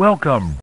Welcome.